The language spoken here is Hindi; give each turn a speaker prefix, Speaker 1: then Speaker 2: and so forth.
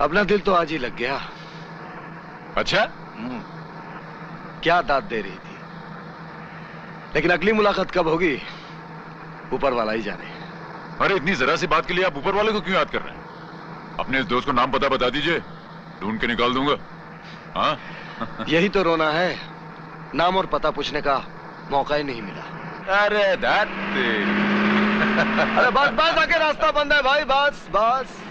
Speaker 1: अपना दिल तो आज ही लग गया।
Speaker 2: अच्छा?
Speaker 1: हम्म। क्या दाद दे रही थी? लेकिन अगली मुलाकात कब होगी? ऊपर वाला ही जाने।
Speaker 2: अरे इतनी जरा सी बात के लिए आप ऊपर वाले को क्यों याद कर रहे हैं? अपने इस दोस्त को नाम पता बता दीजिए। ढूंढ के निकाल दूँगा। हाँ?
Speaker 1: यही तो रोना है। नाम और पता पूछने का मौका ही नहीं मिला।
Speaker 2: अरे
Speaker 1: अरे बस बस आके रास्ता बंद है भाई बस बस।